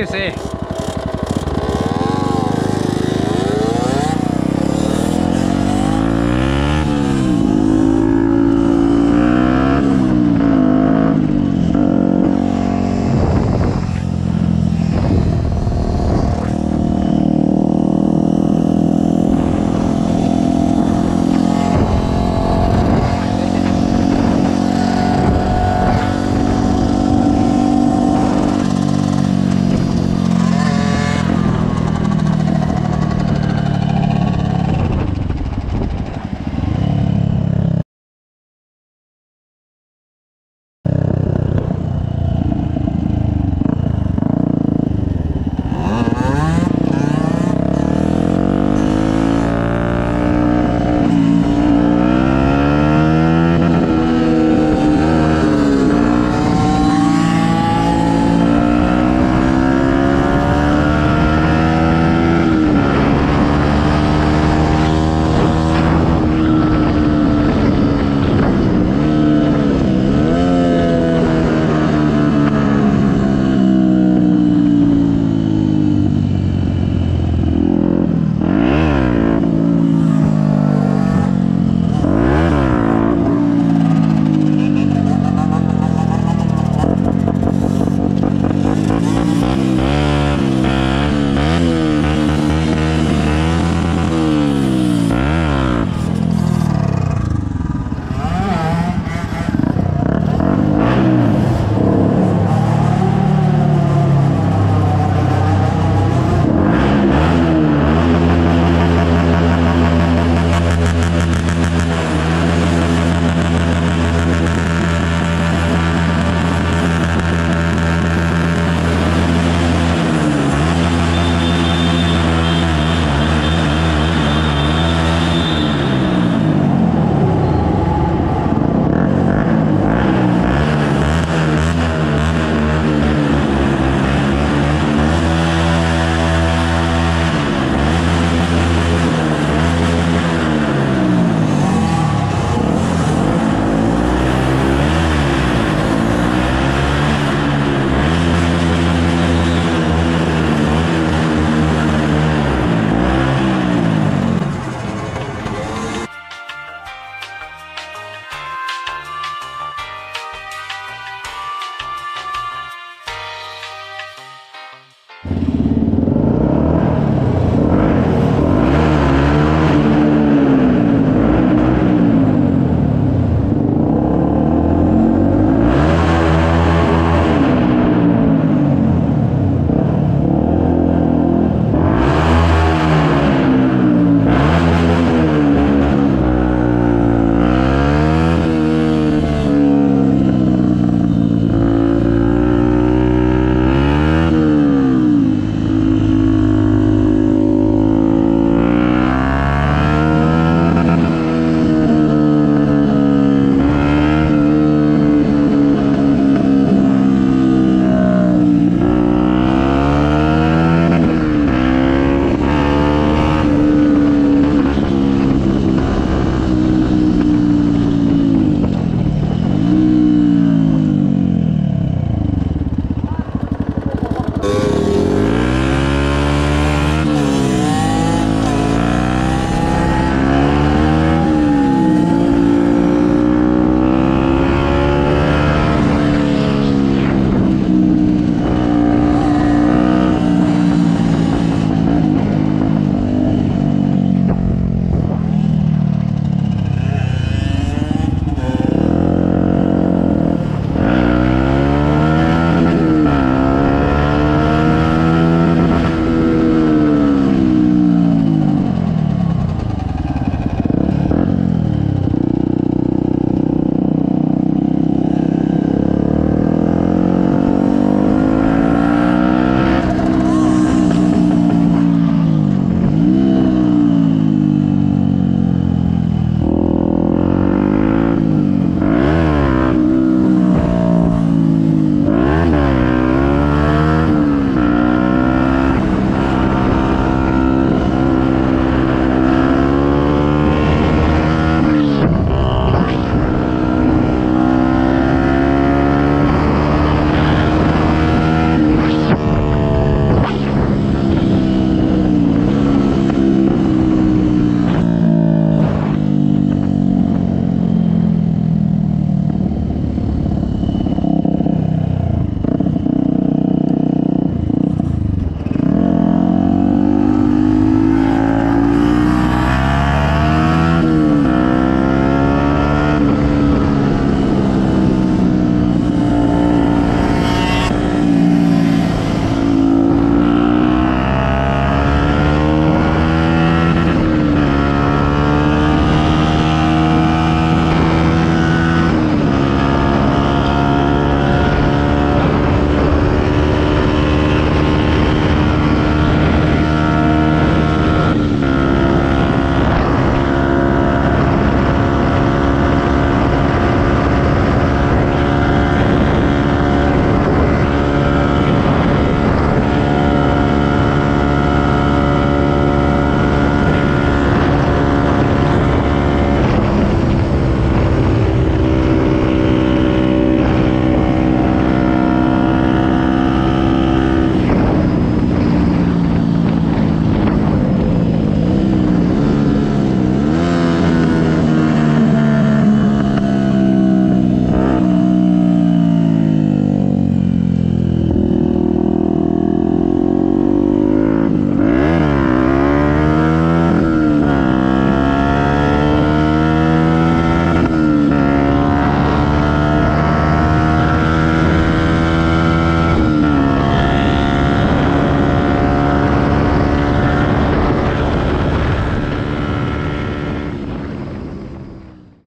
irse.